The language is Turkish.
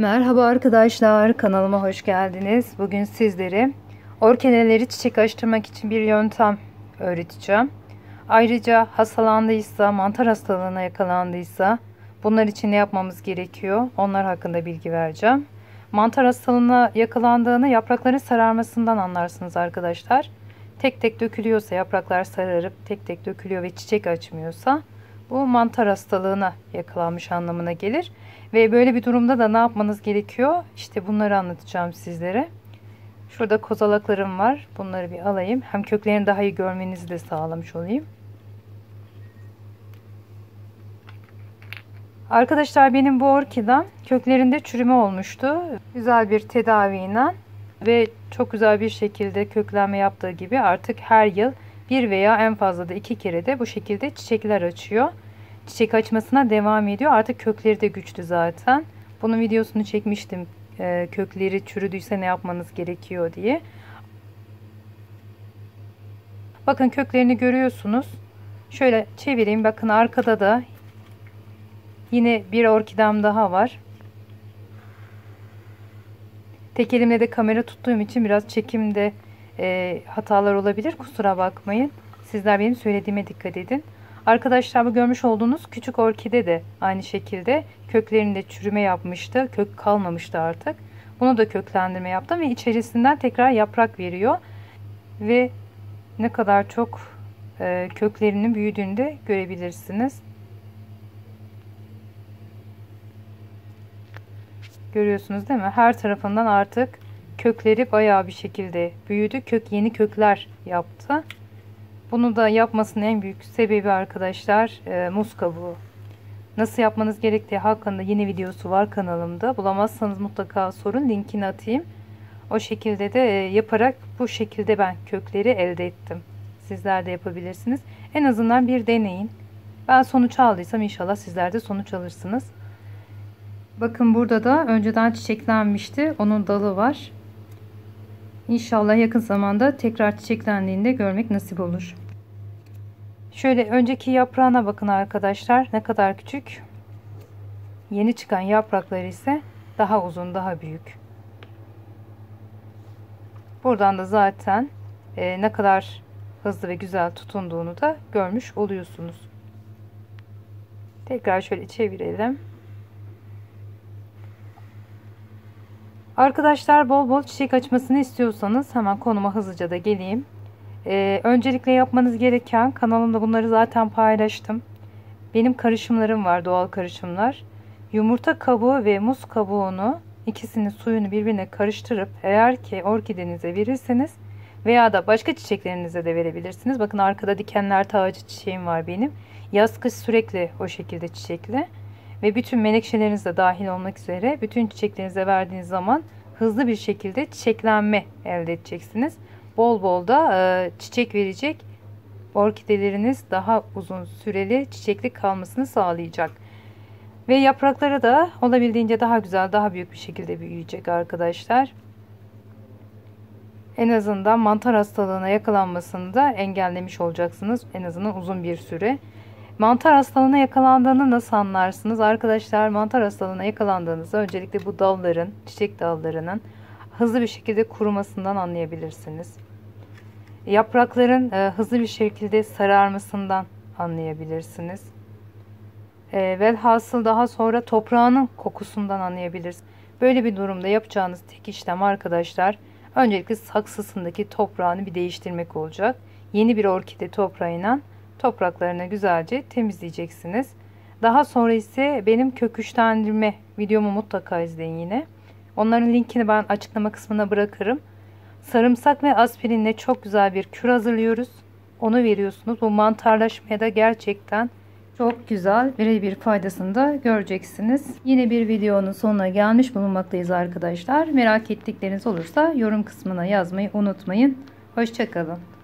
Merhaba arkadaşlar kanalıma hoş geldiniz. Bugün sizlere orkideleri çiçek açtırmak için bir yöntem öğreteceğim. Ayrıca hastalandıysa, mantar hastalığına yakalandıysa bunlar için ne yapmamız gerekiyor? Onlar hakkında bilgi vereceğim. Mantar hastalığına yakalandığını yaprakların sararmasından anlarsınız arkadaşlar. Tek tek dökülüyorsa yapraklar sararıp tek tek dökülüyor ve çiçek açmıyorsa bu mantar hastalığına yakalanmış anlamına gelir. Ve böyle bir durumda da ne yapmanız gerekiyor? İşte bunları anlatacağım sizlere. Şurada kozalaklarım var. Bunları bir alayım. Hem köklerini daha iyi görmenizi de sağlamış olayım. Arkadaşlar benim bu orkidem köklerinde çürüme olmuştu. Güzel bir tedaviyle ve çok güzel bir şekilde köklenme yaptığı gibi artık her yıl bir veya en fazla da iki kere de bu şekilde çiçekler açıyor. Çiçek açmasına devam ediyor. Artık kökleri de güçlü zaten. Bunun videosunu çekmiştim. Ee, kökleri çürüdüyse ne yapmanız gerekiyor diye. Bakın köklerini görüyorsunuz. Şöyle çevireyim. Bakın arkada da yine bir orkidem daha var. Tek elimle de kamera tuttuğum için biraz çekimde e, hatalar olabilir. Kusura bakmayın. Sizler benim söylediğime dikkat edin. Arkadaşlar bu görmüş olduğunuz küçük orkide de aynı şekilde köklerinde çürüme yapmıştı. Kök kalmamıştı artık. Bunu da köklendirme yaptım ve içerisinden tekrar yaprak veriyor. Ve ne kadar çok e, köklerinin büyüdüğünü de görebilirsiniz. Görüyorsunuz değil mi? Her tarafından artık kökleri bayağı bir şekilde büyüdü. Kök yeni kökler yaptı. Bunu da yapmasının en büyük sebebi arkadaşlar e, muz kabuğu. Nasıl yapmanız gerektiği hakkında yeni videosu var kanalımda. Bulamazsanız mutlaka sorun linkini atayım. O şekilde de e, yaparak bu şekilde ben kökleri elde ettim. Sizler de yapabilirsiniz. En azından bir deneyin. Ben sonuç aldıysam inşallah sizler de sonuç alırsınız. Bakın burada da önceden çiçeklenmişti. Onun dalı var. İnşallah yakın zamanda tekrar çiçeklendiğinde görmek nasip olur. Şöyle önceki yaprağına bakın arkadaşlar. Ne kadar küçük. Yeni çıkan yaprakları ise daha uzun, daha büyük. Buradan da zaten e, ne kadar hızlı ve güzel tutunduğunu da görmüş oluyorsunuz. Tekrar şöyle çevirelim. Arkadaşlar bol bol çiçek açmasını istiyorsanız hemen konuma hızlıca da geleyim. Ee, öncelikle yapmanız gereken kanalımda bunları zaten paylaştım. Benim karışımlarım var doğal karışımlar. Yumurta kabuğu ve muz kabuğunu ikisinin suyunu birbirine karıştırıp eğer ki orkidenize verirseniz veya da başka çiçeklerinize de verebilirsiniz. Bakın arkada dikenler tacı çiçeğim var benim. Yaz kış sürekli o şekilde çiçekli. Ve bütün menekşeleriniz de dahil olmak üzere bütün çiçeklerinize verdiğiniz zaman hızlı bir şekilde çiçeklenme elde edeceksiniz. Bol bol da e, çiçek verecek orkideleriniz daha uzun süreli çiçekli kalmasını sağlayacak. Ve yaprakları da olabildiğince daha güzel, daha büyük bir şekilde büyüyecek arkadaşlar. En azından mantar hastalığına yakalanmasını da engellemiş olacaksınız. En azından uzun bir süre. Mantar hastalığına yakalandığını nasıl anlarsınız? Arkadaşlar mantar hastalığına yakalandığınızda öncelikle bu dalların, çiçek dallarının hızlı bir şekilde kurumasından anlayabilirsiniz. Yaprakların e, hızlı bir şekilde sararmasından anlayabilirsiniz. E, velhasıl daha sonra toprağının kokusundan anlayabilirsiniz. Böyle bir durumda yapacağınız tek işlem arkadaşlar öncelikle saksısındaki toprağını bir değiştirmek olacak. Yeni bir orkide toprağıyla topraklarını güzelce temizleyeceksiniz. Daha sonra ise benim köküşlendirme videomu mutlaka izleyin yine. Onların linkini ben açıklama kısmına bırakırım. Sarımsak ve aspirinle çok güzel bir kür hazırlıyoruz. Onu veriyorsunuz. Bu mantarlaşmaya da gerçekten çok güzel birebir faydasını da göreceksiniz. Yine bir videonun sonuna gelmiş bulunmaktayız arkadaşlar. Merak ettikleriniz olursa yorum kısmına yazmayı unutmayın. Hoşçakalın.